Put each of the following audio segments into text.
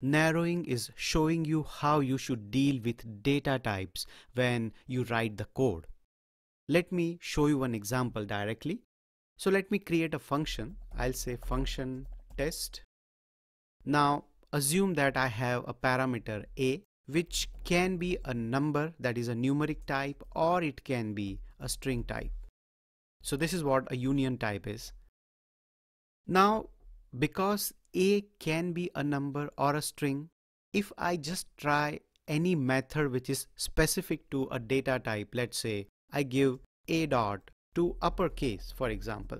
narrowing is showing you how you should deal with data types when you write the code. Let me show you an example directly. So let me create a function. I'll say function test. Now assume that I have a parameter a which can be a number that is a numeric type or it can be a string type. So this is what a union type is. Now because a can be a number or a string, if I just try any method which is specific to a data type, let's say I give a dot to uppercase for example.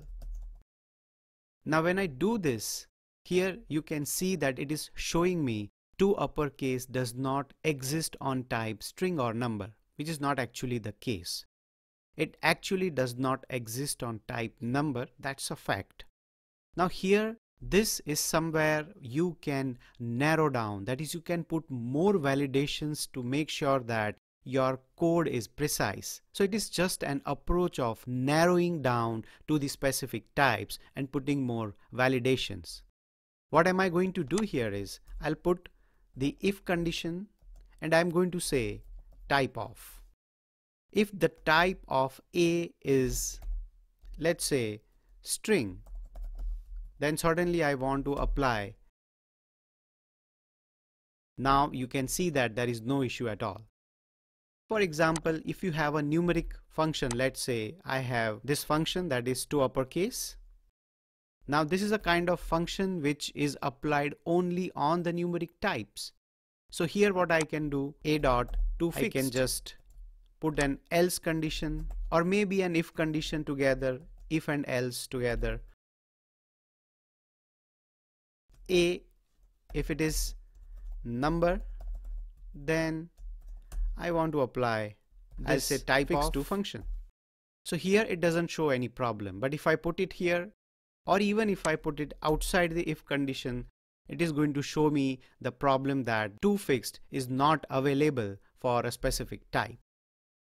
Now when I do this, here you can see that it is showing me to uppercase does not exist on type string or number, which is not actually the case. It actually does not exist on type number, that's a fact. Now here this is somewhere you can narrow down that is you can put more validations to make sure that your code is precise. So it is just an approach of narrowing down to the specific types and putting more validations. What am I going to do here is I'll put the if condition and I'm going to say type of. If the type of A is let's say string then suddenly I want to apply. Now you can see that there is no issue at all. For example, if you have a numeric function, let's say I have this function that is to uppercase. Now this is a kind of function which is applied only on the numeric types. So here what I can do, a dot to fixed. I can just put an else condition or maybe an if condition together, if and else together a if it is number then I want to apply say type of to function so here it doesn't show any problem but if I put it here or even if I put it outside the if condition it is going to show me the problem that toFixed is not available for a specific type.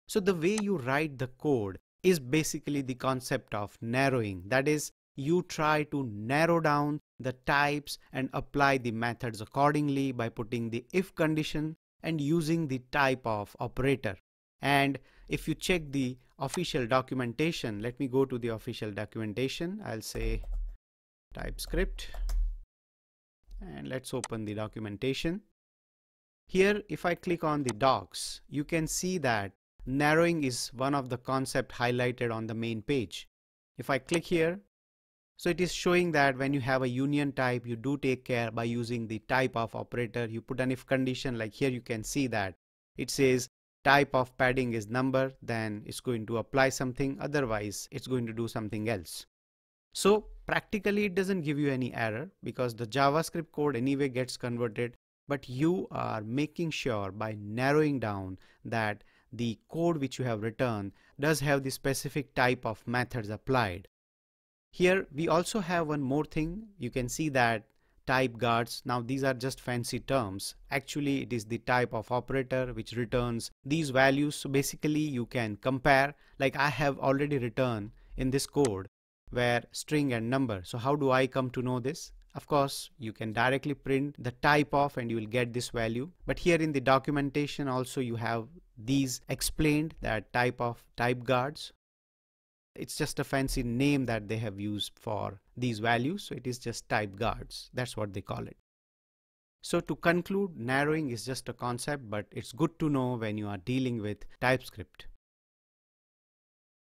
So the way you write the code is basically the concept of narrowing. That is, you try to narrow down the types and apply the methods accordingly by putting the if condition and using the type of operator. And if you check the official documentation, let me go to the official documentation. I'll say TypeScript and let's open the documentation. Here, if I click on the docs, you can see that narrowing is one of the concept highlighted on the main page. If I click here, so it is showing that when you have a union type, you do take care by using the type of operator. You put an if condition like here you can see that it says type of padding is number, then it's going to apply something. Otherwise, it's going to do something else. So practically it doesn't give you any error because the JavaScript code anyway gets converted but you are making sure by narrowing down that the code which you have written does have the specific type of methods applied here we also have one more thing. You can see that type guards. Now these are just fancy terms. Actually it is the type of operator which returns these values. So basically you can compare like I have already written in this code where string and number. So how do I come to know this? Of course, you can directly print the type of and you will get this value. But here in the documentation also you have these explained that type of type guards. It's just a fancy name that they have used for these values. So it is just type guards. That's what they call it. So to conclude, narrowing is just a concept, but it's good to know when you are dealing with TypeScript.